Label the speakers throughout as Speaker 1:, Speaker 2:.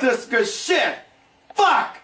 Speaker 1: this good shit! Fuck!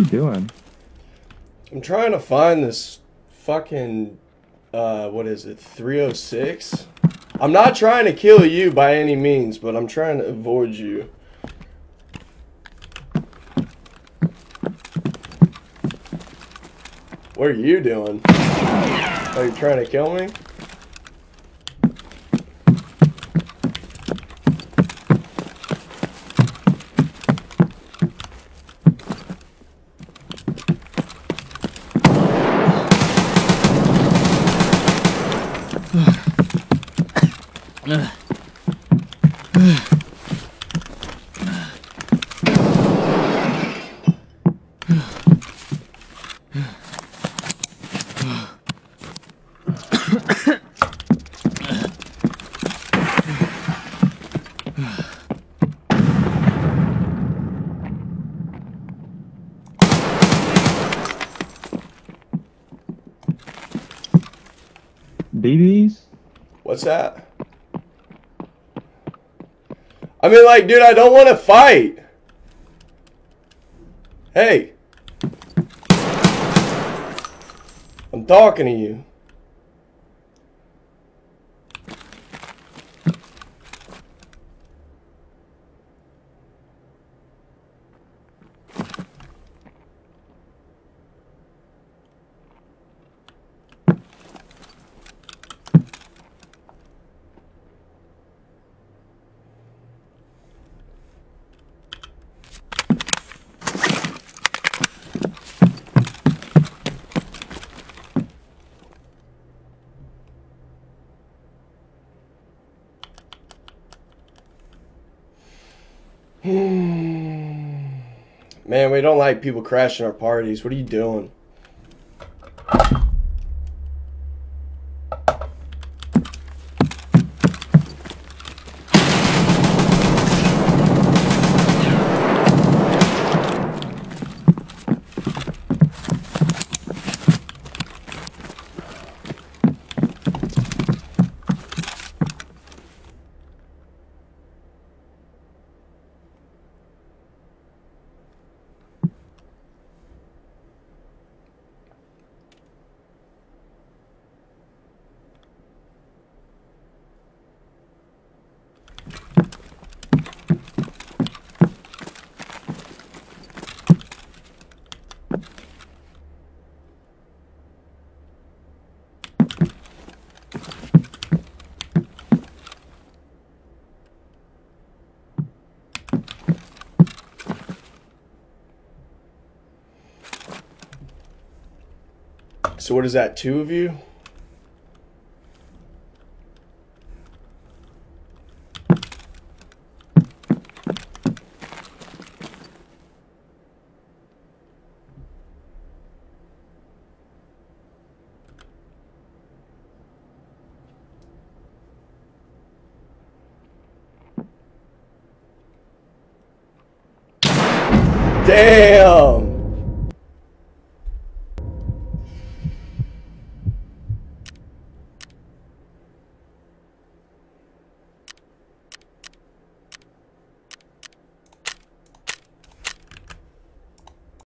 Speaker 2: You doing?
Speaker 3: I'm trying to find this fucking uh what is it? 306. I'm not trying to kill you by any means, but I'm trying to avoid you. What are you doing? Are you trying to kill me?
Speaker 2: BBs?
Speaker 3: What's that? I mean, like, dude, I don't want to fight. Hey. I'm talking to you. Man, we don't like people crashing our parties. What are you doing? So what is that, two of you? Damn!